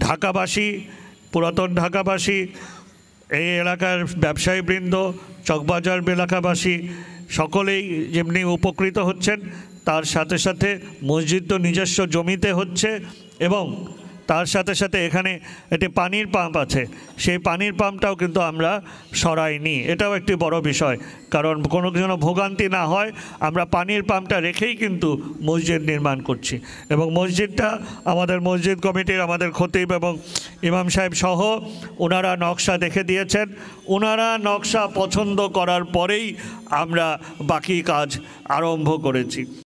ঢাকাবাসী, পুরাতন ঢাকাবাসী, এই এলাকার ব্যবসায়ীবৃন্দ, চকবাজার এলাকাবাসী, সকলেই যেমনি উপকৃত হচ্ছেন, তার সাথে সাথে মসজিদ তো নিজস্ব জমিতে হচ্ছে এবং তার সাথে সাথে এখানে একটি পানির পাম্প আছে। সেই পানির পাম্পটাও কিন্তু আমরা সরাইনি। এটাও একটি বড় বিষয়। কারণ কোনো যেন ভোগান্তি না হয়, আমরা পানির পাম্পটা রেখেই কিন্তু মসজিদ নির্মাণ করছি। এবং মসজিদটা আমাদের মসজিদ কমিটির, আমাদের খতিব এবং ইমাম সাহেব সহ ওনারা নকশা দেখে দিয়েছেন। ওনারা নকশা পছন্দ করার পরেই আমরা বাকি কাজ আরম্ভ করেছি।